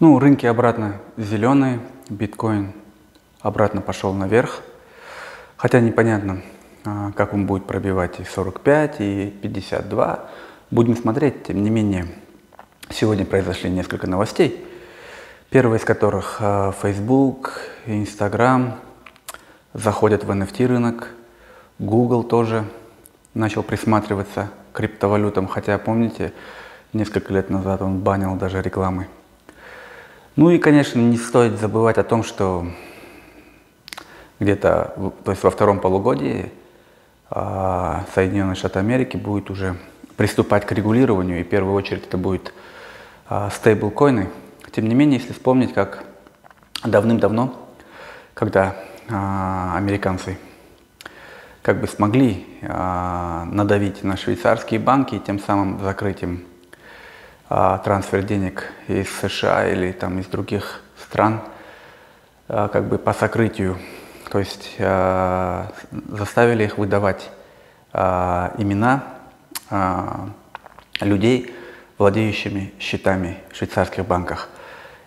Ну, рынки обратно зеленые, биткоин обратно пошел наверх. Хотя непонятно, а, как он будет пробивать и 45, и 52. Будем смотреть, тем не менее. Сегодня произошли несколько новостей. Первая из которых а, Facebook, Instagram заходят в NFT рынок. Google тоже начал присматриваться к криптовалютам, хотя, помните, несколько лет назад он банил даже рекламы. Ну и, конечно, не стоит забывать о том, что где-то, то есть во втором полугодии а, Соединенные Штаты Америки будет уже приступать к регулированию, и в первую очередь это будет а, стейблкоины. Тем не менее, если вспомнить, как давным-давно, когда а, американцы как бы смогли надавить на швейцарские банки и тем самым закрыть им трансфер денег из США или там из других стран, как бы по сокрытию то есть э, заставили их выдавать имена людей, владеющими счетами в швейцарских банках.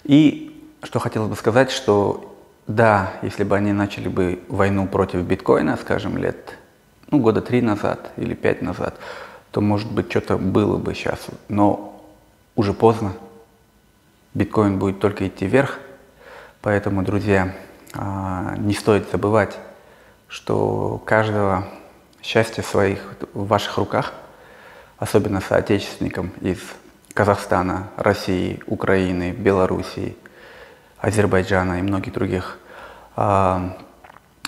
И что хотелось бы сказать, что да, если бы они начали бы войну против биткоина, скажем, лет, ну, года три назад или пять назад, то, может быть, что-то было бы сейчас. Но уже поздно. Биткоин будет только идти вверх. Поэтому, друзья, а, не стоит забывать, что каждого счастья своих в ваших руках, особенно соотечественникам из Казахстана, России, Украины, Белоруссии, Азербайджана и многих других. А,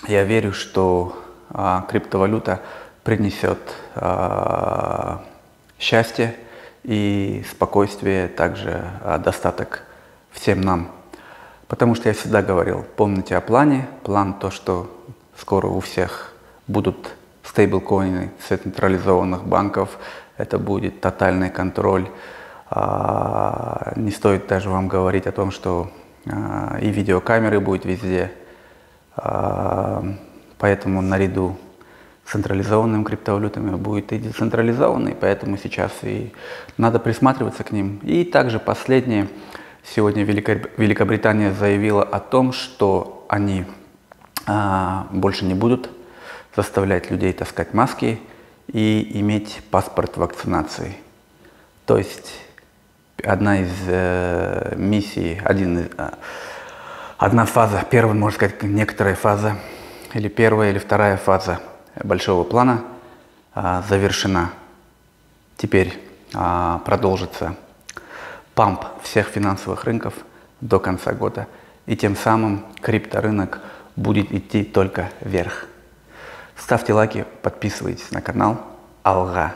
я верю, что а, криптовалюта принесет счастье и спокойствие, также достаток всем нам. Потому что я всегда говорил, помните о плане. План то, что скоро у всех будут стейблкоины централизованных банков. Это будет тотальный контроль. А, не стоит даже вам говорить о том, что а, и видеокамеры будут везде. А, поэтому наряду с централизованными криптовалютами будет и децентрализованный, поэтому сейчас и надо присматриваться к ним. И также последнее – Сегодня Великобритания заявила о том, что они а, больше не будут заставлять людей таскать маски и иметь паспорт вакцинации. То есть одна из э, миссий, один, э, одна фаза, первая, можно сказать, некоторая фаза, или первая, или вторая фаза большого плана э, завершена. Теперь э, продолжится памп всех финансовых рынков до конца года. И тем самым крипторынок будет идти только вверх. Ставьте лайки, подписывайтесь на канал. Алга.